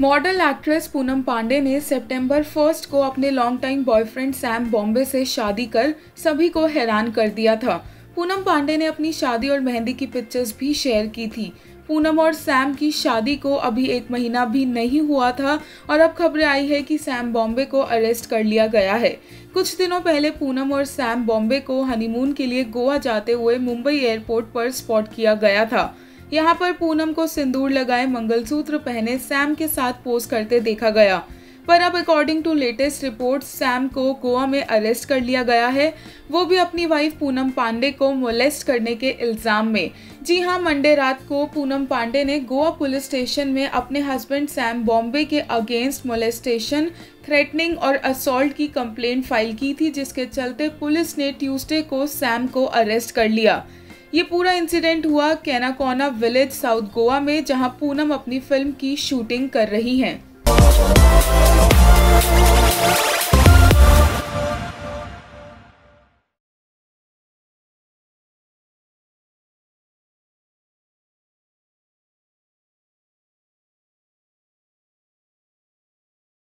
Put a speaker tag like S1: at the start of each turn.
S1: Model actress Poonam Pandey ने सितंबर first को अपने long time boyfriend Sam Bombay से शादी कर सभी को हैरान कर दिया था। पूनम पांडे ने अपनी शादी और मेहंदी की पिक्चर्स भी शेयर की थी। पूनम और सैम की शादी को अभी एक महीना भी नहीं हुआ था और अब खबरें आई है कि सैम बॉम्बे को अरेस्ट कर लिया गया है। कुछ दिनों पहले पूनम और सैम बॉम्बे को हनीमून के लिए गोवा जाते हुए मुंबई एयरपोर्ट पर स्पॉट किया गया था। यहाँ पर पूनम को सिंदूर लगाए मंगलसूत्र पहने सैम के साथ पोज करते देखा गया। पर अब according to latest report Sam को गोवा में अरेस्ट कर लिया गया है। वो भी अपनी वाइफ पूनम पांडे को मोलेस्ट करने के इल्ज़ाम में। जी हाँ मंडे रात को पूनम पांडे ने गोवा पुलिस स्टेशन में अपने हस्बैंड सैम बॉम्बे के अगेंस्ट मोलेस्टेशन थ्रेटनिंग और असॉल्ट की कंप्लेंट फ़ाइल की थी, जिसके चलते पुलिस ने ट्यूसडे को सैम को अरेस्ट कर लिया। ये पूरा इंसिडेंट हुआ कैनाकोना विलेज साउथ गोवा में, जहाँ पूनम अपनी फ़िल्म की शूटिंग कर रही हैं।